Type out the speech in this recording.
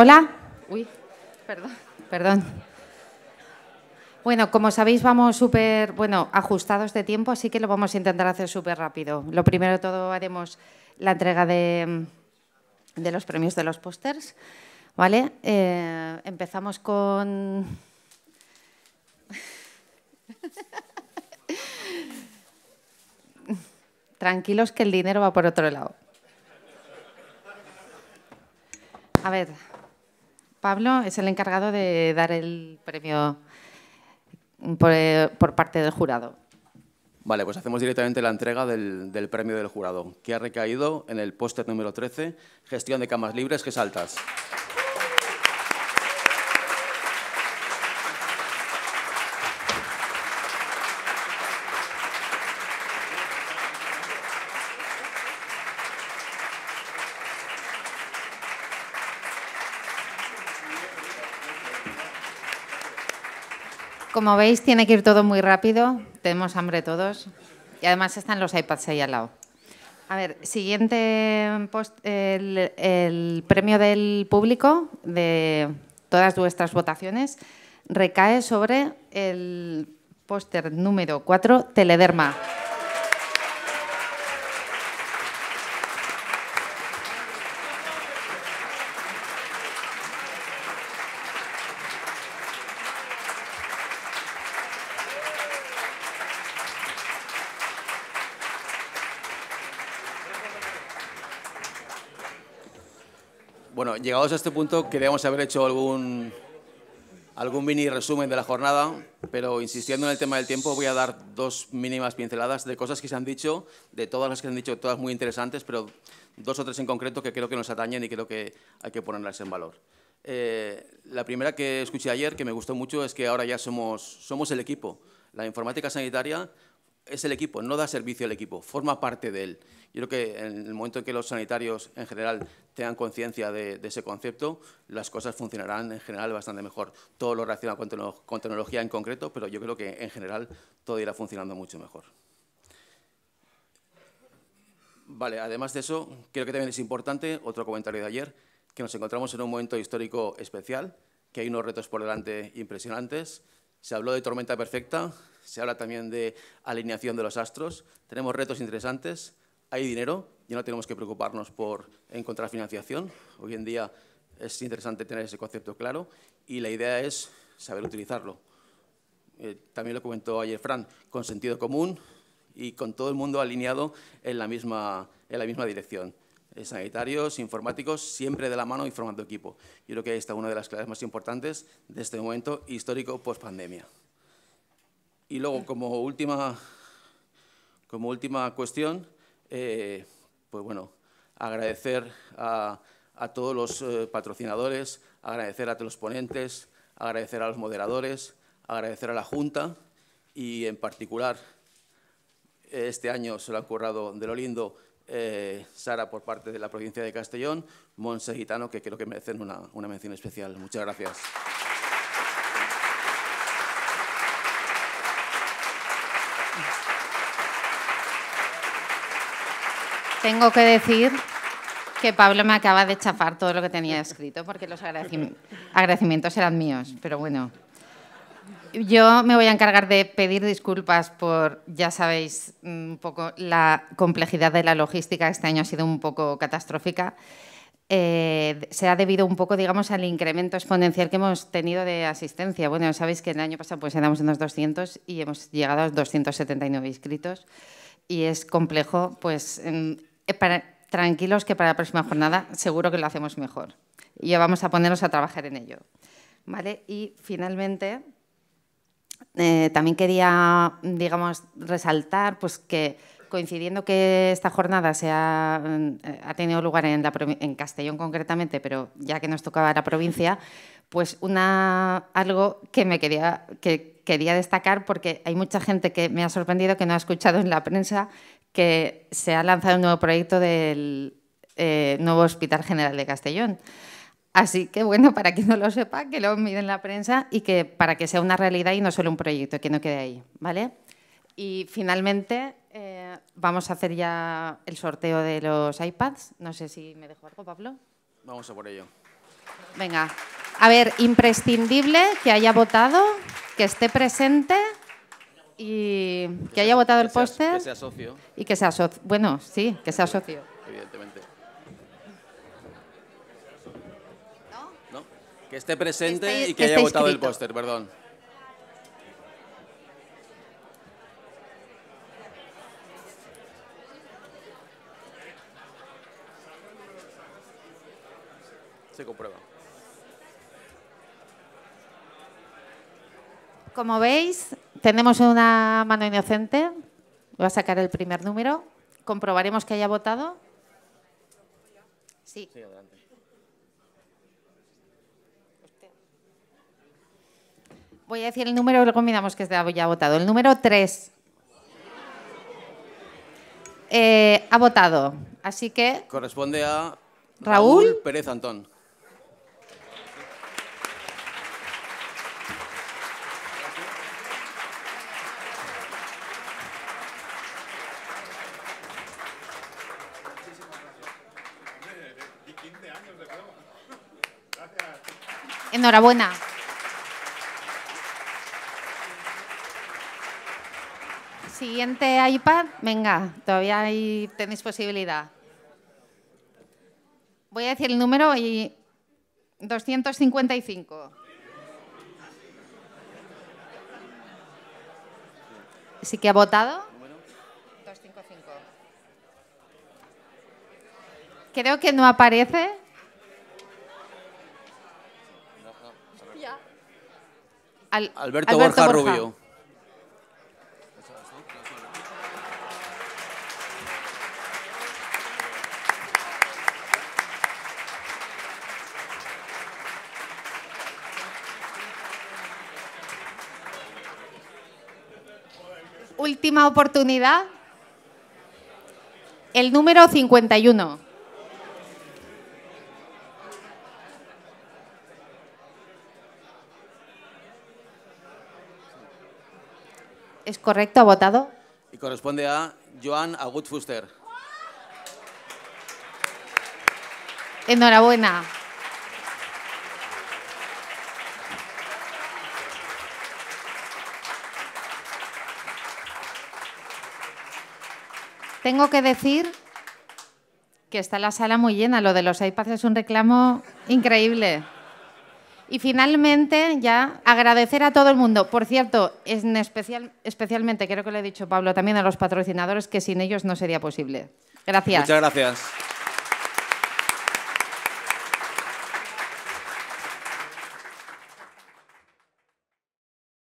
Hola. Uy, perdón, perdón. Bueno, como sabéis, vamos súper bueno, ajustados de tiempo, así que lo vamos a intentar hacer súper rápido. Lo primero de todo haremos la entrega de, de los premios de los pósters. ¿Vale? Eh, empezamos con... Tranquilos que el dinero va por otro lado. A ver, Pablo es el encargado de dar el premio por, parte del jurado. Vale, pues hacemos directamente la entrega del, del premio del jurado, que ha recaído en el póster número 13, Gestión de Camas Libres, que saltas. Como veis, tiene que ir todo muy rápido. Tenemos hambre todos. Y además están los iPads ahí al lado. A ver, siguiente el, el premio del público de todas vuestras votaciones recae sobre el póster número 4, Telederma. Bueno, llegados a este punto, queríamos haber hecho algún, algún mini resumen de la jornada, pero insistiendo en el tema del tiempo, voy a dar dos mínimas pinceladas de cosas que se han dicho, de todas las que se han dicho, todas muy interesantes, pero dos o tres en concreto que creo que nos atañen y creo que hay que ponerlas en valor. Eh, la primera que escuché ayer, que me gustó mucho, es que ahora ya somos, somos el equipo. La informática sanitaria es el equipo, no da servicio al equipo, forma parte de él. Yo creo que en el momento en que los sanitarios en general tengan conciencia de, ese concepto, las cosas funcionarán en general bastante mejor. Todo lo relacionado con, tecnología en concreto, pero yo creo que en general todo irá funcionando mucho mejor. Vale, además de eso, creo que también es importante, otro comentario de ayer, que nos encontramos en un momento histórico especial, que hay unos retos por delante impresionantes. Se habló de tormenta perfecta, se habla también de alineación de los astros. Tenemos retos interesantes, hay dinero, ya no tenemos que preocuparnos por encontrar financiación. Hoy en día es interesante tener ese concepto claro y la idea es saber utilizarlo. Eh, también lo comentó ayer Fran, con sentido común y con todo el mundo alineado en la misma, en la misma dirección. Eh, sanitarios, informáticos, siempre de la mano y formando equipo. Yo creo que esta es una de las claves más importantes de este momento histórico post-pandemia. Y luego, como última, como última cuestión, eh, pues bueno, agradecer a, todos los eh, patrocinadores, agradecer a todos los ponentes, agradecer a los moderadores, agradecer a la Junta y, en particular, este año se lo ha currado de lo lindo eh, Sara por parte de la provincia de Castellón, Monse Gitano, que creo que merecen una, una mención especial. Muchas gracias. Tengo que decir que Pablo me acaba de chafar todo lo que tenía escrito porque los agradecimientos eran míos, pero bueno. Yo me voy a encargar de pedir disculpas por, ya sabéis, un poco la complejidad de la logística. Este año ha sido un poco catastrófica. Eh, se ha debido un poco, digamos, al incremento exponencial que hemos tenido de asistencia. Bueno, sabéis que el año pasado pues éramos unos 200 y hemos llegado a los 279 inscritos y es complejo, pues eh, tranquilos que para la próxima jornada seguro que lo hacemos mejor. Y ya vamos a ponernos a trabajar en ello. ¿Vale? Y finalmente, eh, también quería, digamos, resaltar pues, que coincidiendo que esta jornada se ha, eh, tenido lugar en, en, Castellón concretamente, pero ya que nos tocaba la provincia, pues una, algo que me quería, que quería destacar porque hay mucha gente que me ha sorprendido que no ha escuchado en la prensa que se ha lanzado un nuevo proyecto del eh, nuevo Hospital General de Castellón. Así que, bueno, para quien no lo sepa, que lo mire en la prensa y que para que sea una realidad y no solo un proyecto, que no quede ahí, ¿vale? Y finalmente eh, vamos a hacer ya el sorteo de los iPads. No sé si me dejo algo, Pablo. Vamos a por ello. Venga. A ver, imprescindible que haya votado, que esté presente y que haya votado el póster Que sea socio, y que sea socio. Bueno, sí, que sea socio. evidentemente. ¿No? Que esté presente Que esté- y que que haya votado el póster, perdón. Se comprueba. Como veis, tenemos una mano inocente. Voy a sacar el primer número. Comprobaremos que haya votado. Sí. Sí, adelante. Voy a decir el número y luego miramos que haya votado. El número 3. ha votado. Así que Corresponde a Raúl. Pérez Antón. Enhorabuena. Siguiente iPad. Venga, todavía hay, tenéis posibilidad. Voy a decir el número y 255. ¿Sí que ha votado? 255. Creo que no aparece. Al- Alberto, Borja, Rubio. Última oportunidad. El número 51. ¿Es correcto? ¿Ha votado? Y corresponde a Joan Agut Fuster. Enhorabuena. Tengo que decir que está la sala muy llena. Lo de los iPads es un reclamo increíble. Y finalmente, ya agradecer a todo el mundo. Por cierto, en especial, especialmente, creo que le he dicho Pablo, también a los patrocinadores, que sin ellos no sería posible. Gracias. Muchas gracias.